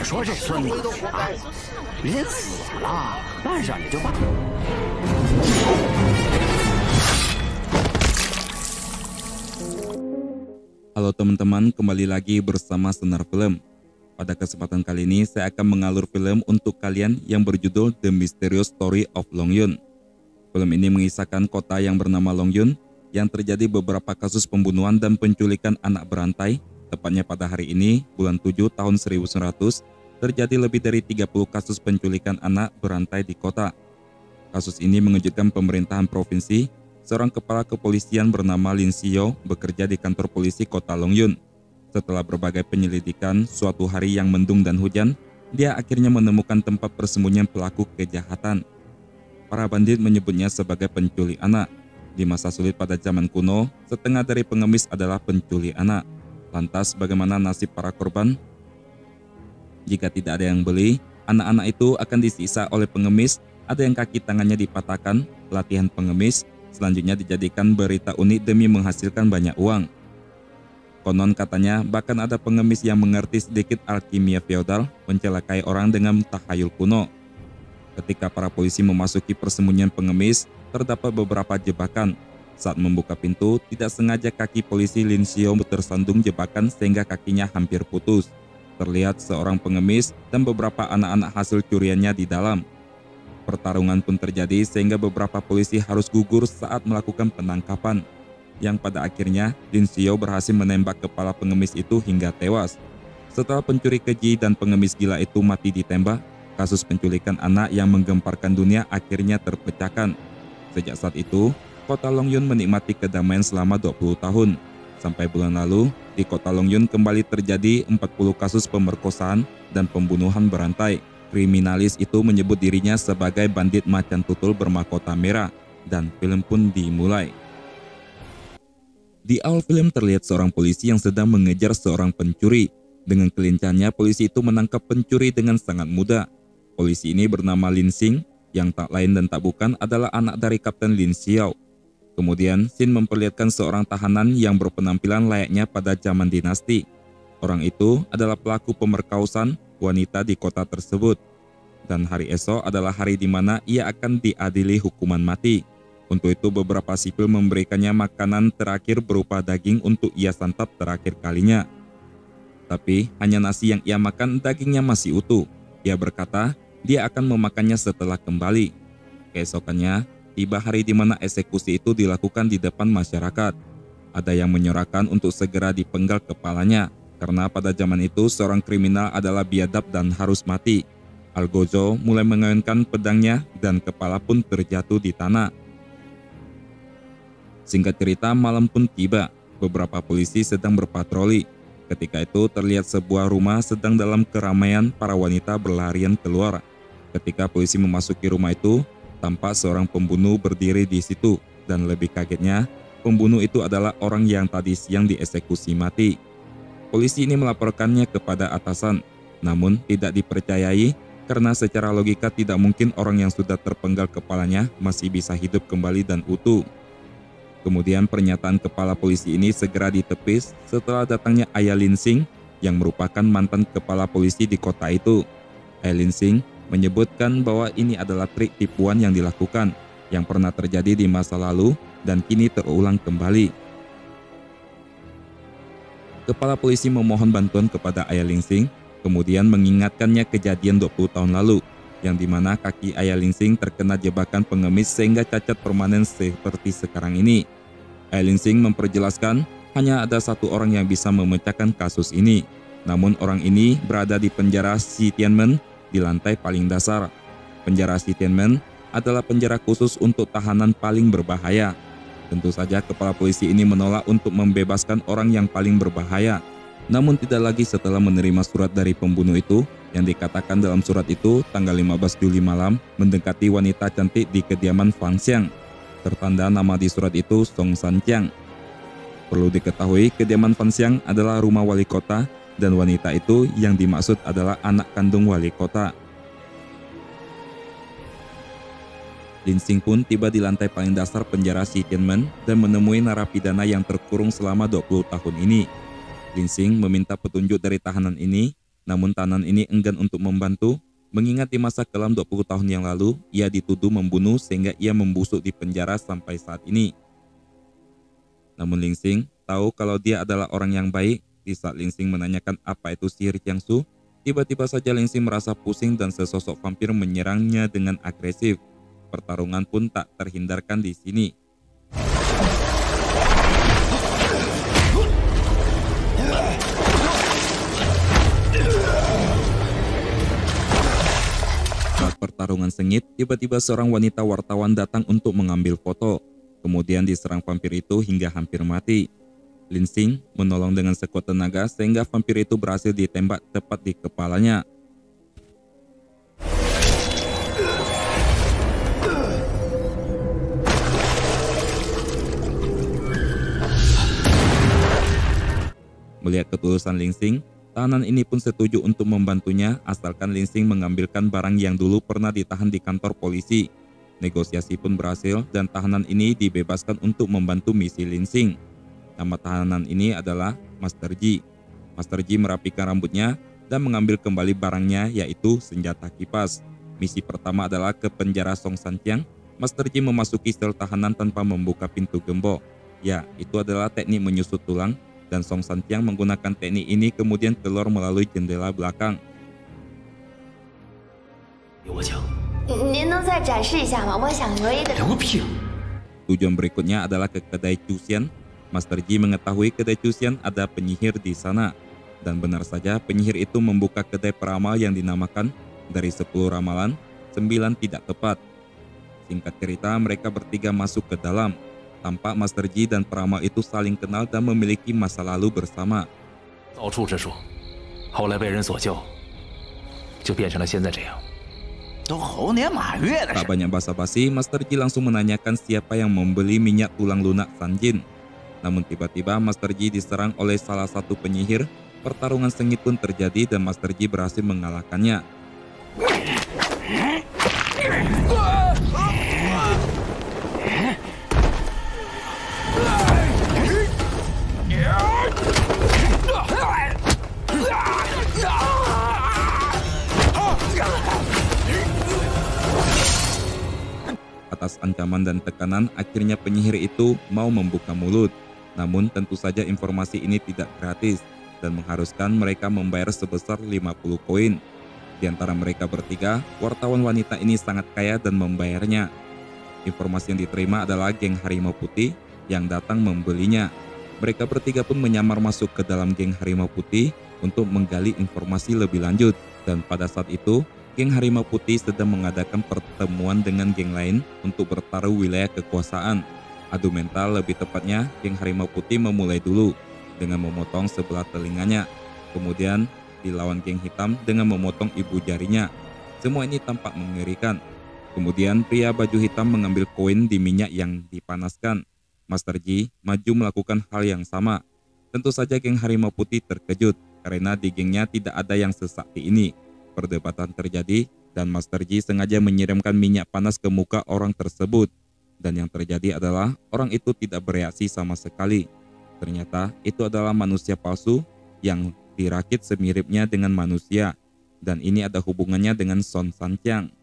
你说这孙子啊，人死了，办上你就办。 Halo teman-teman, kembali lagi bersama Senar Film. Pada kesempatan kali ini saya akan mengalur film untuk kalian yang berjudul The Mysterious Story of Long Yun. Film ini mengisahkan kota yang bernama Long Yun yang terjadi beberapa kasus pembunuhan dan penculikan anak berantai. Tepatnya pada hari ini, bulan 7 tahun 1900, terjadi lebih dari 30 kasus penculikan anak berantai di kota. Kasus ini mengejutkan pemerintahan provinsi seorang kepala kepolisian bernama Lin Xiao bekerja di kantor polisi kota Longyun. Setelah berbagai penyelidikan, suatu hari yang mendung dan hujan, dia akhirnya menemukan tempat persembunyian pelaku kejahatan. Para bandit menyebutnya sebagai penculik anak. Di masa sulit pada zaman kuno, setengah dari pengemis adalah penculik anak. Lantas bagaimana nasib para korban? Jika tidak ada yang beli, anak-anak itu akan disisa oleh pengemis, ada yang kaki tangannya dipatahkan, latihan pengemis, selanjutnya dijadikan berita unik demi menghasilkan banyak uang. Konon katanya bahkan ada pengemis yang mengerti sedikit alkimia feodal mencelakai orang dengan tahayul kuno. Ketika para polisi memasuki persembunyian pengemis, terdapat beberapa jebakan. Saat membuka pintu, tidak sengaja kaki polisi Lin Xiao tersandung jebakan sehingga kakinya hampir putus. Terlihat seorang pengemis dan beberapa anak-anak hasil curiannya di dalam. Pertarungan pun terjadi sehingga beberapa polisi harus gugur saat melakukan penangkapan. Yang pada akhirnya, Lin Xiao berhasil menembak kepala pengemis itu hingga tewas. Setelah pencuri keji dan pengemis gila itu mati ditembak, kasus penculikan anak yang menggemparkan dunia akhirnya terpecahkan. Sejak saat itu, kota Longyun menikmati kedamaian selama 20 tahun. Sampai bulan lalu, di kota Longyun kembali terjadi 40 kasus pemerkosaan dan pembunuhan berantai. Kriminalis itu menyebut dirinya sebagai bandit macan tutul bermahkota merah, dan film pun dimulai. Di awal film terlihat seorang polisi yang sedang mengejar seorang pencuri. Dengan kelincahannya, polisi itu menangkap pencuri dengan sangat mudah. Polisi ini bernama Lin Xing, yang tak lain dan tak bukan adalah anak dari Kapten Lin Xiao. Kemudian, Xin memperlihatkan seorang tahanan yang berpenampilan layaknya pada zaman dinasti. Orang itu adalah pelaku pemerkausan wanita di kota tersebut. Dan hari esok adalah hari di mana ia akan diadili hukuman mati. Untuk itu beberapa sipil memberikannya makanan terakhir berupa daging untuk ia santap terakhir kalinya. Tapi hanya nasi yang ia makan dagingnya masih utuh. Ia berkata dia akan memakannya setelah kembali. Keesokannya, tiba hari di mana eksekusi itu dilakukan di depan masyarakat. Ada yang menyorakan untuk segera dipenggal kepalanya, karena pada zaman itu seorang kriminal adalah biadab dan harus mati. Algojo mulai mengayunkan pedangnya dan kepala pun terjatuh di tanah. Singkat cerita, malam pun tiba. Beberapa polisi sedang berpatroli. Ketika itu terlihat sebuah rumah sedang dalam keramaian para wanita berlarian keluar. Ketika polisi memasuki rumah itu, tampak seorang pembunuh berdiri di situ dan lebih kagetnya, pembunuh itu adalah orang yang tadi siang dieksekusi mati. Polisi ini melaporkannya kepada atasan, namun tidak dipercayai karena secara logika tidak mungkin orang yang sudah terpenggal kepalanya masih bisa hidup kembali dan utuh. Kemudian pernyataan kepala polisi ini segera ditepis setelah datangnya Ayah Lin Sing yang merupakan mantan kepala polisi di kota itu. Ayah Lin Sing menyebutkan bahwa ini adalah trik tipuan yang dilakukan yang pernah terjadi di masa lalu dan kini terulang kembali. Kepala polisi memohon bantuan kepada Ayah Ling Sing, kemudian mengingatkannya kejadian 20 tahun lalu, yang di mana kaki Ayah Ling Sing terkena jebakan pengemis sehingga cacat permanen seperti sekarang ini. Ayah Ling Sing memperjelaskan hanya ada satu orang yang bisa memecahkan kasus ini, namun orang ini berada di penjara Si Tianmen di lantai paling dasar. Penjara Si Tianmen adalah penjara khusus untuk tahanan paling berbahaya. Tentu saja kepala polisi ini menolak untuk membebaskan orang yang paling berbahaya. Namun tidak lagi setelah menerima surat dari pembunuh itu yang dikatakan dalam surat itu tanggal 15 Juli malam mendekati wanita cantik di kediaman Fang Xiang. Tertanda nama di surat itu Song San Chiang. Perlu diketahui kediaman Fang Xiang adalah rumah wali kota dan wanita itu yang dimaksud adalah anak kandung wali kota. Lin Xing pun tiba di lantai paling dasar penjara Si Tianmen dan menemui narapidana yang terkurung selama 20 tahun ini. Lin Xing meminta petunjuk dari tahanan ini Namun tahanan ini enggan untuk membantu, mengingat di masa kelam 20 tahun yang lalu, ia dituduh membunuh sehingga ia membusuk di penjara sampai saat ini. Namun Lingsing tahu kalau dia adalah orang yang baik, di saat Lingsing menanyakan apa itu sihir Jiangsu, tiba-tiba saja Lingsing merasa pusing dan sesosok vampir menyerangnya dengan agresif. Pertarungan pun tak terhindarkan di sini. Saat pertarungan sengit, tiba-tiba seorang wanita wartawan datang untuk mengambil foto. Kemudian diserang vampir itu hingga hampir mati. Linsing menolong dengan sekuat tenaga sehingga vampir itu berhasil ditembak tepat di kepalanya. Melihat ketulusan Lingsing, Tahanan ini pun setuju untuk membantunya asalkan Linsing mengambilkan barang yang dulu pernah ditahan di kantor polisi. Negosiasi pun berhasil dan tahanan ini dibebaskan untuk membantu misi Linsing. Nama tahanan ini adalah Master Ji. Master Ji merapikan rambutnya dan mengambil kembali barangnya yaitu senjata kipas. Misi pertama adalah ke penjara Song Santiang. Master Ji memasuki sel tahanan tanpa membuka pintu gembok. Ya, itu adalah teknik menyusut tulang dan Song Santiang menggunakan teknik ini kemudian keluar melalui jendela belakang. Tujuan berikutnya adalah ke kedai Cusian. Master Ji mengetahui kedai Cusian ada penyihir di sana. Dan benar saja penyihir itu membuka kedai peramal yang dinamakan dari 10 ramalan, 9 tidak tepat. Singkat cerita mereka bertiga masuk ke dalam Tampak Master Ji dan peramal itu saling kenal dan memiliki masa lalu bersama. Tak banyak basa-basi, Master Ji langsung menanyakan siapa yang membeli minyak tulang lunak Sanjin. Namun tiba-tiba Master Ji diserang oleh salah satu penyihir, pertarungan sengit pun terjadi dan Master Ji berhasil mengalahkannya. Atas ancaman dan tekanan, akhirnya penyihir itu mau membuka mulut. Namun tentu saja informasi ini tidak gratis dan mengharuskan mereka membayar sebesar 50 koin. Di antara mereka bertiga, wartawan wanita ini sangat kaya dan membayarnya. Informasi yang diterima adalah geng harimau putih yang datang membelinya. Mereka bertiga pun menyamar masuk ke dalam geng harimau putih untuk menggali informasi lebih lanjut. Dan pada saat itu, geng Harimau Putih sedang mengadakan pertemuan dengan geng lain untuk bertaruh wilayah kekuasaan. Adu mental lebih tepatnya, geng Harimau Putih memulai dulu dengan memotong sebelah telinganya. Kemudian dilawan geng hitam dengan memotong ibu jarinya. Semua ini tampak mengerikan. Kemudian pria baju hitam mengambil koin di minyak yang dipanaskan. Master Ji maju melakukan hal yang sama. Tentu saja geng Harimau Putih terkejut karena di gengnya tidak ada yang sesakti ini. Perdebatan terjadi dan Master Ji sengaja menyiramkan minyak panas ke muka orang tersebut. Dan yang terjadi adalah orang itu tidak bereaksi sama sekali. Ternyata itu adalah manusia palsu yang dirakit semiripnya dengan manusia. Dan ini ada hubungannya dengan Son Santiang.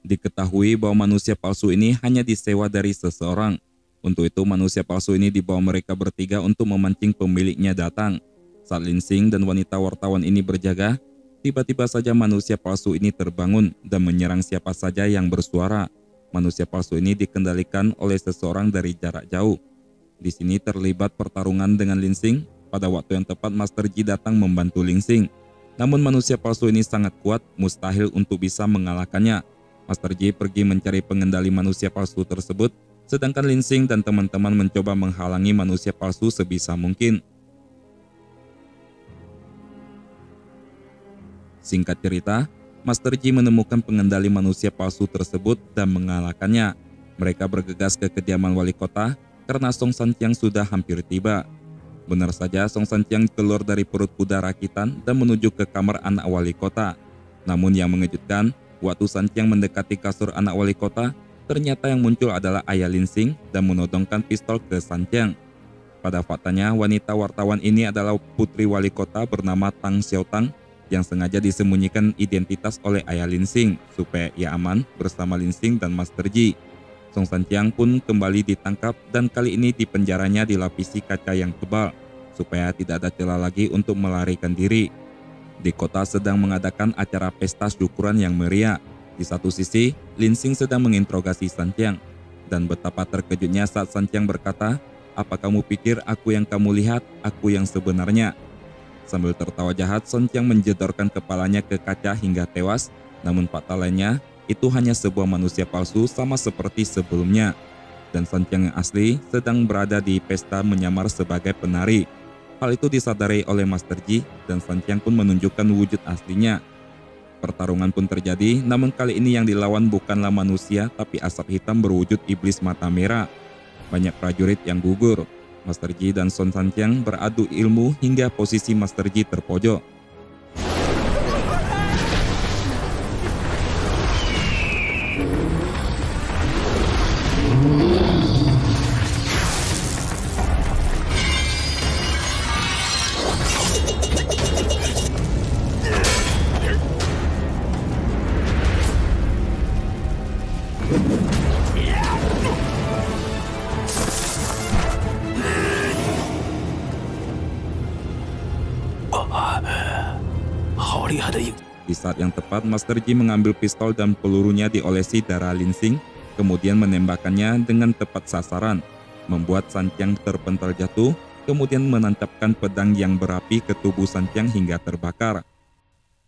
Diketahui bahwa manusia palsu ini hanya disewa dari seseorang. Untuk itu manusia palsu ini dibawa mereka bertiga untuk memancing pemiliknya datang. Saat Linsing dan wanita wartawan ini berjaga, tiba-tiba saja manusia palsu ini terbangun dan menyerang siapa saja yang bersuara. Manusia palsu ini dikendalikan oleh seseorang dari jarak jauh. Di sini terlibat pertarungan dengan Linsing. Pada waktu yang tepat Master Ji datang membantu Linsing. Namun manusia palsu ini sangat kuat, mustahil untuk bisa mengalahkannya. Master Ji pergi mencari pengendali manusia palsu tersebut, sedangkan Linsing dan teman-teman mencoba menghalangi manusia palsu sebisa mungkin. Singkat cerita, Master Ji menemukan pengendali manusia palsu tersebut dan mengalahkannya. Mereka bergegas ke kediaman wali kota karena Song Santiang sudah hampir tiba. Benar saja Song Santiang keluar dari perut kuda rakitan dan menuju ke kamar anak wali kota. Namun yang mengejutkan, waktu Santiang mendekati kasur anak wali kota, ternyata yang muncul adalah ayah Linsing dan menodongkan pistol ke Santiang. Pada faktanya, wanita wartawan ini adalah putri wali kota bernama Tang Xiaotang yang sengaja disembunyikan identitas oleh ayah Lin Xing supaya ia aman bersama Lin Xing dan Master Ji. Song Santiang pun kembali ditangkap dan kali ini di penjaranya dilapisi kaca yang tebal supaya tidak ada celah lagi untuk melarikan diri. Di kota sedang mengadakan acara pesta syukuran yang meriah. Di satu sisi, Lin Xing sedang menginterogasi Santiang. Dan betapa terkejutnya saat Santiang berkata, apa kamu pikir aku yang kamu lihat, aku yang sebenarnya? Sambil tertawa jahat, Santiang menjedorkan kepalanya ke kaca hingga tewas. Namun fakta lainnya, itu hanya sebuah manusia palsu sama seperti sebelumnya. Dan Santiang yang asli sedang berada di pesta menyamar sebagai penari. Hal itu disadari oleh Master Ji dan Santiang pun menunjukkan wujud aslinya. Pertarungan pun terjadi, namun kali ini yang dilawan bukanlah manusia tapi asap hitam berwujud iblis mata merah. Banyak prajurit yang gugur. Master Ji dan Son Santiang beradu ilmu hingga posisi Master Ji terpojok. Di saat yang tepat, Master Ji mengambil pistol dan pelurunya diolesi darah Linsing, kemudian menembakkannya dengan tepat sasaran, membuat Santiang terpental jatuh, kemudian menancapkan pedang yang berapi ke tubuh Santiang hingga terbakar.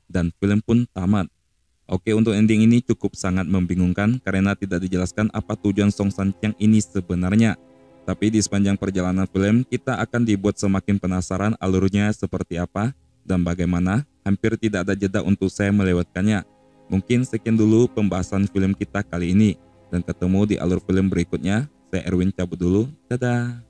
Dan film pun tamat. Oke, untuk ending ini cukup sangat membingungkan karena tidak dijelaskan apa tujuan Song Santiang ini sebenarnya. Tapi di sepanjang perjalanan film, kita akan dibuat semakin penasaran alurnya seperti apa dan bagaimana hampir tidak ada jeda untuk saya melewatkannya. Mungkin sekian dulu pembahasan film kita kali ini, dan ketemu di alur film berikutnya. Saya Erwin cabut dulu, dadah.